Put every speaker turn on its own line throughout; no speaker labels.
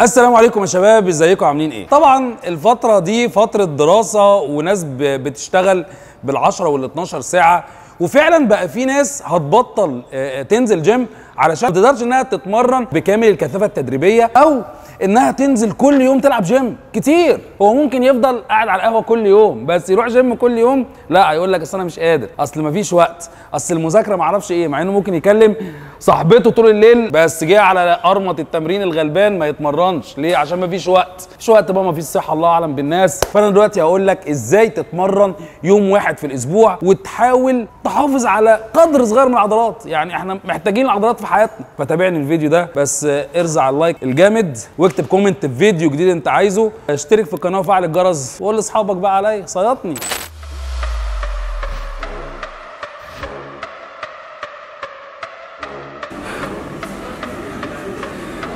السلام عليكم يا شباب ازيكم؟ عاملين إيه؟ طبعا الفترة دي فترة دراسة وناس بتشتغل بال10 وال12 ساعة وفعلا بقى في ناس هتبطل آه، تنزل جيم علشان ما تقدرش إنها تتمرن بكامل الكثافة التدريبية أو إنها تنزل كل يوم تلعب جيم كتير. هو ممكن يفضل قاعد على القهوة كل يوم بس يروح جيم كل يوم لا هيقول لك أصل أنا مش قادر. أصل مفيش وقت. أصل المذاكرة ما أعرفش إيه مع إنه ممكن يكلم صاحبته طول الليل بس جه على قرمه التمرين الغلبان ما يتمرنش. ليه؟ عشان مفيش وقت. مفيش وقت بقى مفيش صحة الله أعلم بالناس. فأنا دلوقتي هقول لك إزاي تتمرن يوم واحد في الأسبوع وتحاول تحافظ على قدر صغير من العضلات. يعني إحنا محتاجين العضلات في حياتنا. فتابعني الفيديو ده بس ارزع ال like الجامد. واكتب comment في فيديو جديد انت عايزه اشترك في القناة وفعل الجرس وقول لاصحابك بقى عليا. صيطني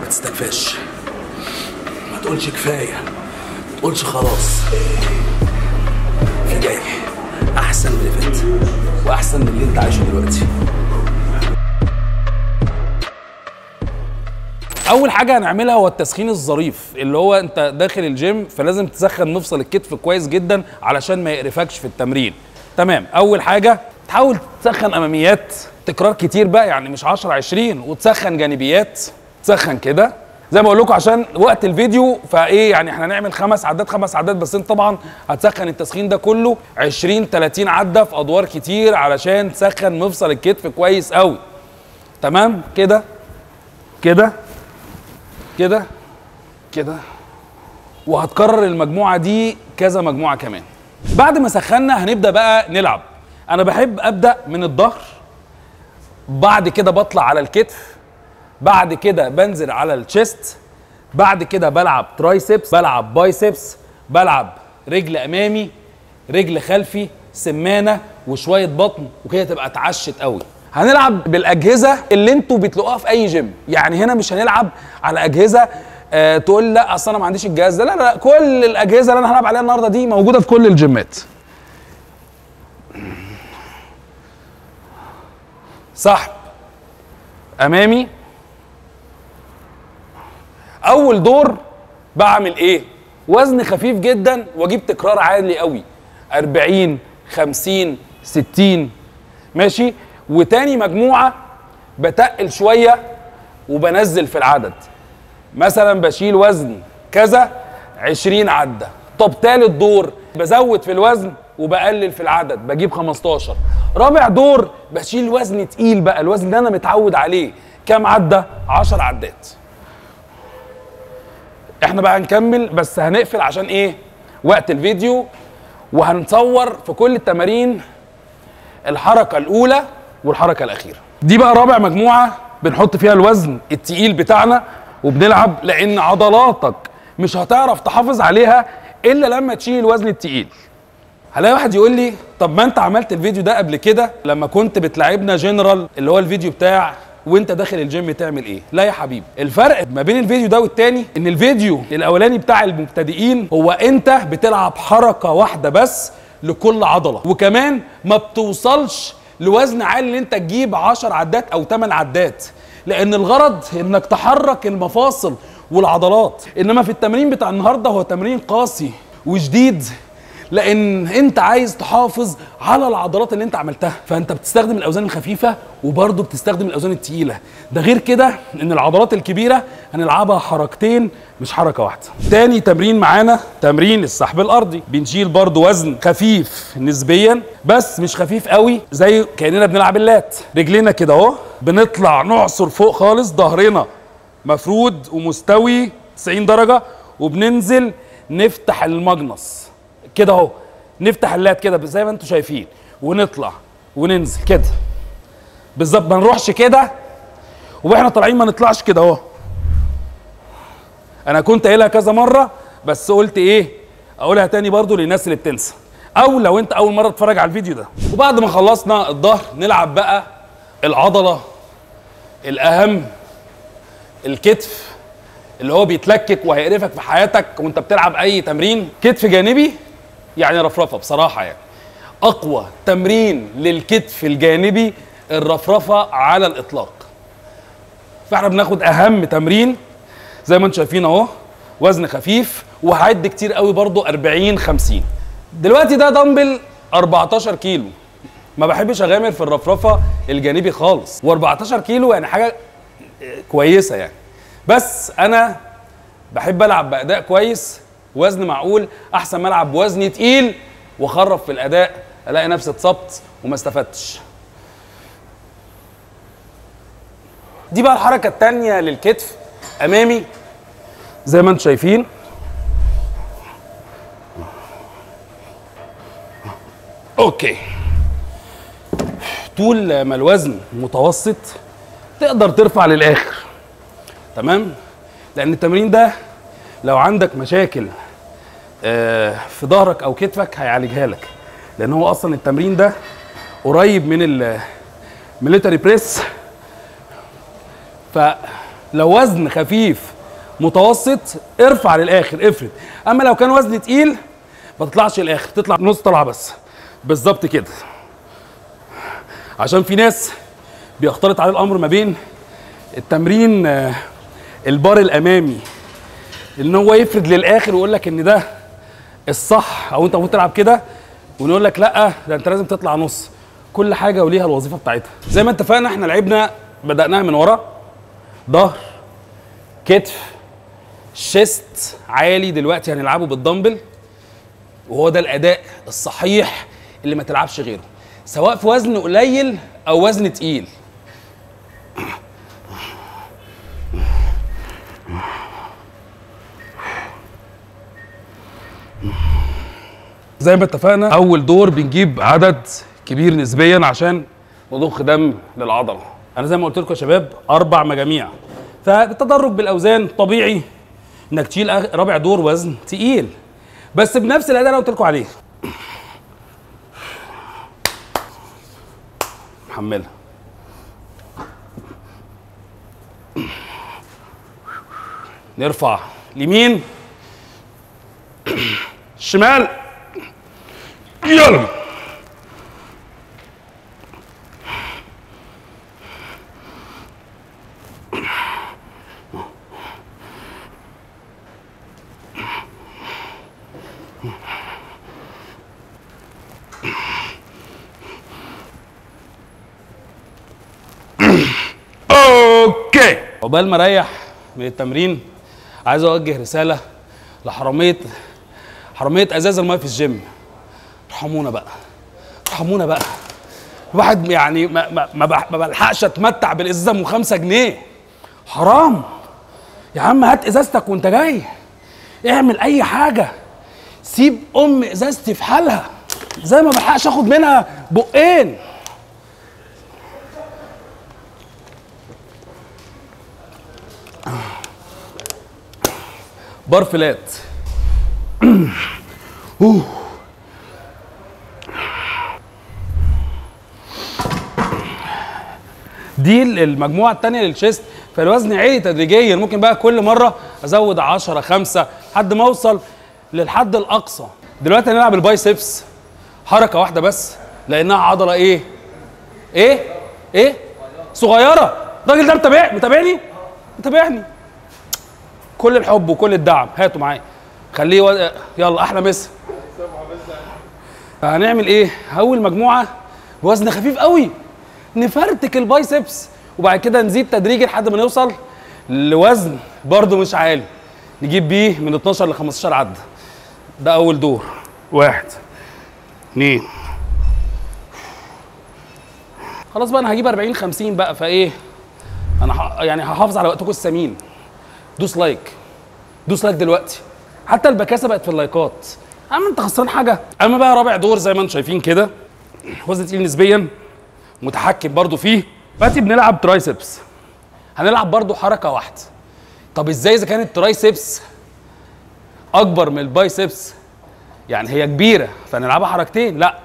ما تستنفعش ما تقولش كفاية. ما تقولش خلاص. في جاي أحسن من اللي فات وأحسن من اللي أنت عايشه دلوقتي.
أول حاجة هنعملها هو التسخين الظريف اللي هو أنت داخل الجيم فلازم تسخن مفصل الكتف كويس جدا علشان ما يقرفكش في التمرين. تمام أول حاجة تحاول تسخن أماميات تكرار كتير بقى يعني مش 10 20 وتسخن جانبيات تسخن كده. زي ما بقول لكم عشان وقت الفيديو فإيه يعني إحنا هنعمل خمس عدات خمس عدات بس أنت طبعا هتسخن التسخين ده كله 20 30 عدة في أدوار كتير علشان تسخن مفصل الكتف كويس قوي تمام؟ كده؟ كده؟ كده كده. وهتكرر المجموعة دي كذا مجموعة كمان. بعد ما سخنا هنبدأ بقى نلعب. أنا بحب أبدأ من الظهر بعد كده بطلع على الكتف بعد كده بنزل على ال chest بعد كده بلعب triceps بلعب biceps بلعب رجل أمامي رجل خلفي سمانة وشوية بطن وكده تبقى اتعشت قوي. هنلعب بالأجهزة اللي أنتوا بتلاقوها في أي جيم يعني هنا مش هنلعب على أجهزة آه تقول لا أصل أنا ما عنديش الجهاز ده. لا لا كل الأجهزة اللي أنا هلعب عليها النهارده دي موجودة في كل الجيمات. سحب أمامي أول دور بعمل إيه؟ وزن خفيف جدا وأجيب تكرار عالي قوي. 40 50 60 ماشي؟ وتاني مجموعة بتقل شوية وبنزل في العدد. مثلا بشيل وزن كذا 20 عدة. طب تالت دور بزود في الوزن وبقلل في العدد بجيب 15 رابع دور بشيل وزن تقيل بقى الوزن اللي أنا متعود عليه. كام عدة؟ 10 عدات. إحنا بقى هنكمل بس هنقفل عشان إيه؟ وقت الفيديو. وهنصور في كل التمارين الحركة الأولى والحركة الأخيرة. دي بقى رابع مجموعة بنحط فيها الوزن التقيل بتاعنا وبنلعب لأن عضلاتك مش هتعرف تحافظ عليها إلا لما تشيل الوزن التقيل. هلاقي واحد يقول لي طب ما أنت عملت الفيديو ده قبل كده لما كنت بتلعبنا جنرال اللي هو الفيديو بتاع وأنت داخل الجيم تعمل إيه؟ لا يا حبيبي. الفرق ما بين الفيديو ده والتاني إن الفيديو الأولاني بتاع المبتدئين هو أنت بتلعب حركة واحدة بس لكل عضلة وكمان ما بتوصلش لوزن عالي ان انت تجيب 10 عدات أو 8 عدات. لأن الغرض انك تحرك المفاصل والعضلات. انما في التمرين بتاع النهارده هو تمرين قاسي وشديد. لأن انت عايز تحافظ على العضلات اللي انت عملتها. فانت بتستخدم الاوزان الخفيفة وبرضه بتستخدم الاوزان التقيلة. ده غير كده ان العضلات الكبيرة هنلعبها حركتين مش حركة واحدة. تاني تمرين معانا تمرين السحب الأرضي. بنشيل برضه وزن خفيف نسبيا بس مش خفيف قوي زي كأننا بنلعب اللات. رجلينا كده أهو بنطلع نعصر فوق خالص ظهرنا مفرود ومستوي 90 درجة وبننزل نفتح المجنص كده اهو. نفتح اللات كده زي ما أنتم شايفين ونطلع وننزل كده. بالظبط ما نروحش كده وإحنا طالعين ما نطلعش كده اهو. أنا كنت قايلها كذا مرة بس قلت إيه اقولها تاني برضو للناس اللي بتنسى. أو لو انت اول مرة تتفرج على الفيديو ده. وبعد ما خلصنا الظهر نلعب بقى العضلة الأهم الكتف اللي هو بيتلكك وهيقرفك في حياتك وانت بتلعب أي تمرين. كتف جانبي يعني رفرفة بصراحة يعني. أقوى تمرين للكتف الجانبي الرفرفة على الإطلاق. فإحنا بناخد أهم تمرين زي ما أنتم شايفين أهو وزن خفيف وهعد كتير قوي برضو 40 50 دلوقتي ده دمبل 14 كيلو. ما بحبش أغامر في الرفرفة الجانبي خالص. و14 كيلو يعني حاجة كويسة يعني. بس أنا بحب ألعب بأداء كويس وزن معقول أحسن ما العب بوزن تقيل واخرب في الأداء ألاقي نفسي اتصبت وما استفدتش. دي بقى الحركة التانية للكتف أمامي زي ما أنتم شايفين. okay. طول ما الوزن متوسط تقدر ترفع للآخر. تمام؟ لأن التمرين ده لو عندك مشاكل في ظهرك أو كتفك هيعالجها لك. لأن هو أصلا التمرين ده قريب من ال military press فلو وزن خفيف متوسط ارفع للآخر افرد. أما لو كان وزن تقيل ما تطلعش الآخر تطلع نص طلعة بس. بالظبط كده. عشان في ناس بيختلط عليه الأمر ما بين التمرين آه، البار الأمامي. إن هو يفرد للآخر ويقول لك إن ده الصح أو أنت المفروض تلعب كده ونقول لك لأ ده أنت لازم تطلع نص. كل حاجة وليها الوظيفة بتاعتها. زي ما اتفقنا إحنا لعبنا بدأناها من ورا. ظهر كتف شيست عالي دلوقتي هنلعبه بالدمبل. وهو ده الأداء الصحيح اللي ما تلعبش غيره. سواء في وزن قليل أو وزن تقيل. زي ما اتفقنا أول دور بنجيب عدد كبير نسبيا عشان نضخ دم للعضلة. أنا زي ما قلت لكم يا شباب أربع مجاميع. فالتدرج بالأوزان طبيعي إنك تشيل رابع دور وزن تقيل. بس بنفس الأداء اللي قلت لكم عليه. محملها. نرفع. اليمين. الشمال. يلا. okay. عقبال ما اريح من التمرين عايز اوجه رسالة لحرامية حرامية أزاز المايه في الجيم. ارحمونا بقى. ارحمونا بقى. الواحد يعني ما, ما, ما, بلحقش أتمتع بالإزازة ام 5 جنيه. حرام. يا عم هات إزازتك وأنت جاي. اعمل أي حاجة. سيب أم إزازتي في حالها. زي ما بلحقش آخد منها بقين؟ bar flat. أوه. دي المجموعة الثانية لل chest فالوزن عالي تدريجيا. ممكن بقى كل مرة أزود 10 5 لحد ما أوصل للحد الأقصى. دلوقتي هنلعب ال biceps حركة واحدة بس لأنها عضلة إيه؟ إيه؟ إيه؟ صغيرة. الراجل ده متابع متابعني؟ متابعني. كل الحب وكل الدعم. هاتوا معايا. خليه و... يلا أحلى مسا. هنعمل إيه؟ اول مجموعة بوزن خفيف قوي. نفرتك البايسبس. وبعد كده نزيد تدريجي لحد ما نوصل لوزن برضو مش عالي. نجيب بيه من 12 ل 15 عده ده أول دور. واحد اثنين خلاص بقى أنا هجيب 40 50 بقى. فإيه؟ أنا ح... يعني هحافظ على وقتكم الثمين دوس like. دوس like دلوقتي. حتى البكاسة بقت في اللايكات. اما أنت خسران حاجة. أما بقى رابع دور زي ما أنتم شايفين كده. وزن تقيل نسبيا. متحكم برضو فيه. دلوقتي بنلعب triceps. هنلعب برضو حركة واحدة. طب إزاي إذا كانت ال triceps أكبر من ال biceps؟ يعني هي كبيرة فنلعبها حركتين. لا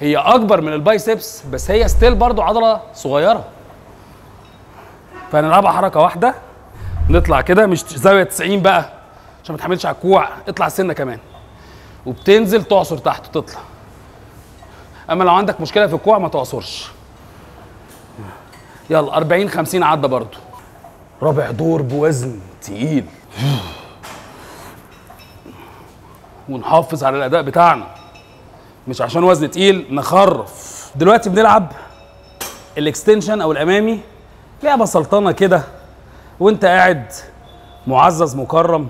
هي أكبر من ال biceps بس هي still برضو عضلة صغيرة. فنلعبها حركة واحدة. نطلع كده مش زاوية 90 بقى عشان ما تحملش على الكوع. اطلع سنه كمان. وبتنزل تعصر تحت وتطلع. أما لو عندك مشكلة في الكوع ما تعصرش يلا 40 50 عدى برضو رابع دور بوزن تقيل. ونحافظ على الأداء بتاعنا. مش عشان وزن تقيل نخرف. دلوقتي بنلعب الإكستنشن أو الأمامي. لعبة سلطنة كده. وانت قاعد معزز مكرم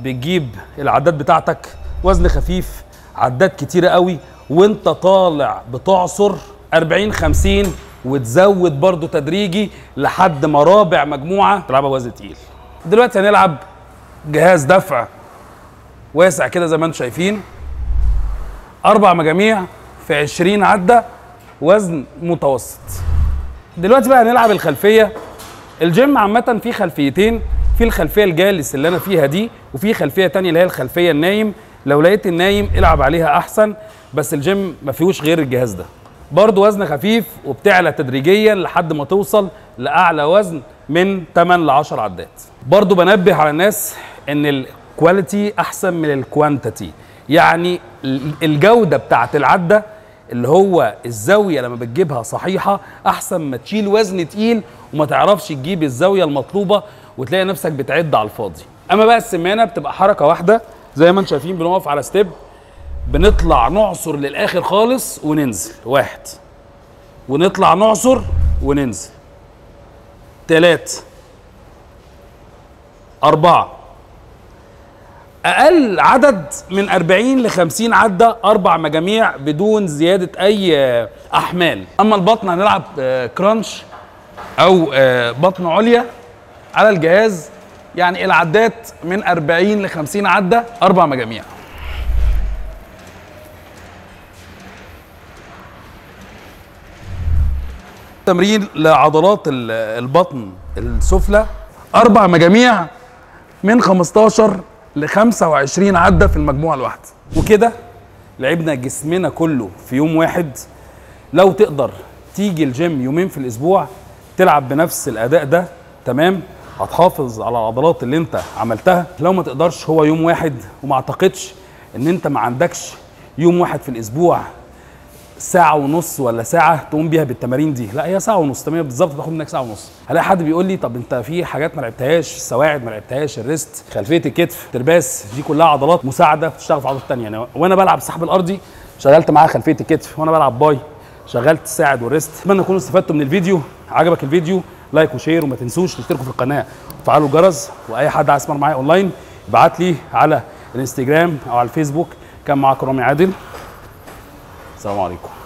بتجيب العداد بتاعتك. وزن خفيف عداد كتيرة قوي. وانت طالع بتعصر 40 50 وتزود برضو تدريجي لحد ما رابع مجموعة تلعبها وزن تقيل. دلوقتي هنلعب جهاز دفع واسع كده زي ما أنتم شايفين. أربع مجاميع في 20 عدة وزن متوسط. دلوقتي بقى هنلعب الخلفية. الجيم عامة فيه خلفيتين في الخلفية الجالس اللي أنا فيها دي وفي خلفية تانية اللي هي الخلفية النايم. لو لقيت النايم العب عليها أحسن بس الجيم ما فيهوش غير الجهاز ده. برضه وزن خفيف وبتعلى تدريجيا لحد ما توصل لأعلى وزن من 8 ل 10 عدات. برضه بنبه على الناس إن ال quality أحسن من ال quantity يعني الجودة بتاعت العدة اللي هو الزاوية لما بتجيبها صحيحة أحسن ما تشيل وزن تقيل وما تعرفش تجيب الزاوية المطلوبة وتلاقي نفسك بتعد على الفاضي. أما بقى السمانة بتبقى حركة واحدة زي ما أنتم شايفين بنقف على step بنطلع نعصر للآخر خالص وننزل. واحد. ونطلع نعصر وننزل. تلات. أربعة. أقل عدد من 40 ل 50 عده أربع مجاميع بدون زيادة أي أحمال. أما البطن هنلعب كرانش أو بطن عليا على الجهاز. يعني العدات من 40 ل 50 عده أربع مجاميع. تمرين لعضلات البطن السفلى أربع مجاميع من 15 ل 25 عدة في المجموعة الواحدة. وكده لعبنا جسمنا كله في يوم واحد. لو تقدر تيجي الجيم يومين في الأسبوع تلعب بنفس الأداء ده تمام؟ هتحافظ على العضلات اللي انت عملتها. لو ما تقدرش هو يوم واحد. وما اعتقدش ان انت ما عندكش يوم واحد في الأسبوع ساعة ونص ولا ساعة تقوم بيها بالتمارين دي، لا هي ساعة ونص. تمام بالظبط تاخد منك ساعة ونص. هلاقي حد بيقول لي طب انت في حاجات ما لعبتهاش، السواعد ما لعبتهاش، ال wrist، خلفية الكتف، ترابيس، دي كلها عضلات مساعدة بتشتغل في عضلات تانية، يعني وأنا بلعب السحب الأرضي شغلت معاها خلفية الكتف، وأنا بلعب bi شغلت الساعد وال wrist، اتمنى تكونوا استفدتوا من الفيديو، عجبك الفيديو like و share وما تنسوش تشتركوا في القناة. وتفعلوا الجرس وأي حد عايز يسمع معايا أونلاين ابعت لي على الإنستجرام أو على الفيسبوك. كان معاكم رامي عادل. السلام عليكم